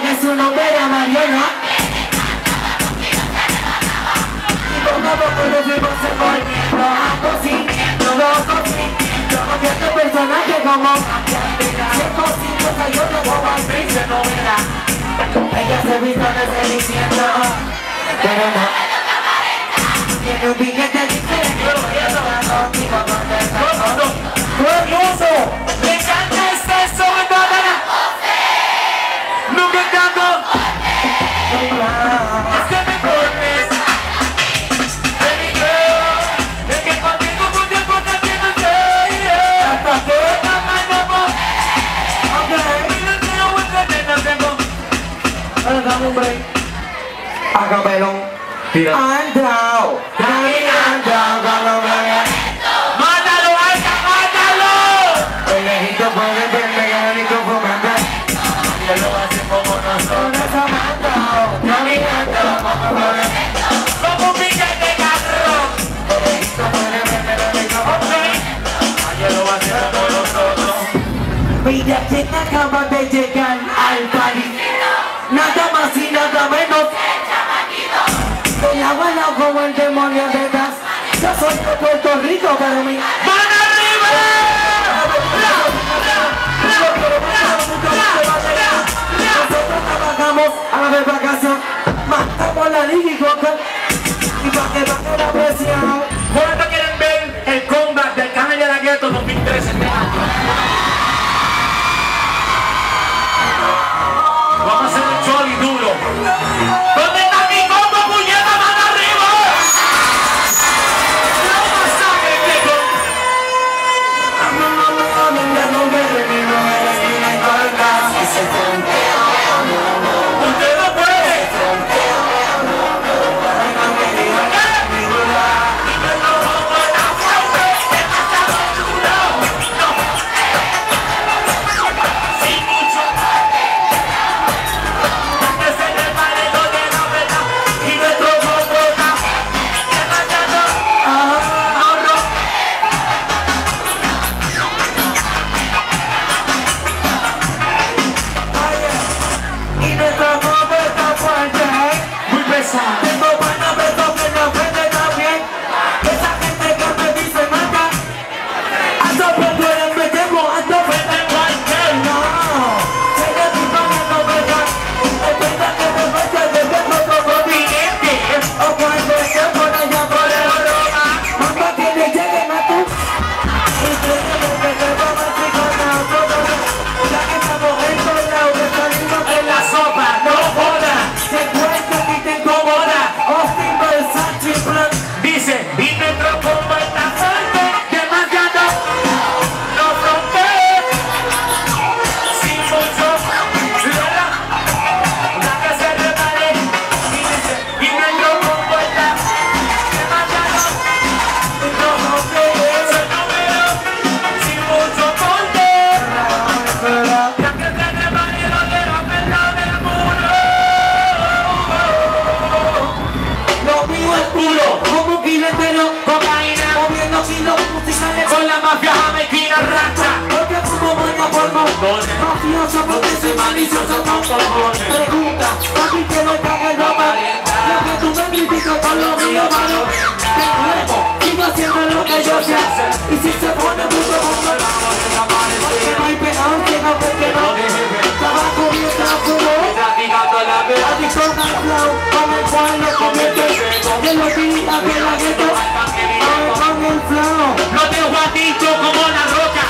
que su nombre era Mariana Y poco a poco nos fuimos envolviendo Ambos sí, locos sí personaje como Tiempo yo no como al príncipe novela. Ella se desde diciendo Pero no. Tiene un billete diferente Contigo, contigo Acapelón. Ha entrado. Mira quien acaba de llegar al país Nada más y nada menos. El agua como el demonio de Das Yo soy de Puerto Rico, pero mi... puro, puro, como quiletero, cocaína, moviendo kilos musicales con la mafia jamaiquina racha. Porque como bueno por montones, mafioso porque soy malicioso con cojones. Pregunta, papi que no paga el ropa, ya que tú me criticas con lo mío malo. De nuevo, sigo haciendo lo que yo sé hacer, y si se pone mucho bombo, porque no hay peor que no, porque no. Tabaco, mientras fumo, adicto al flow, con el cual que lo pida, que la como la roca.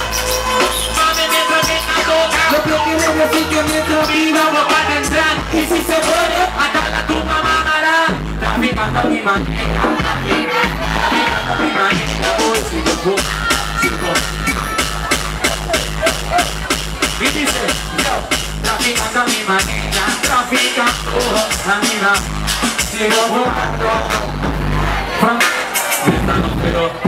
Mame mientras que toca. Lo que quiere decir que mientras viva boca tendrán. Y si se puede, hasta la tumba mamará. La misma, la la la misma, la misma, la voy si dice, la trafica, ojo cielo volando. Pero...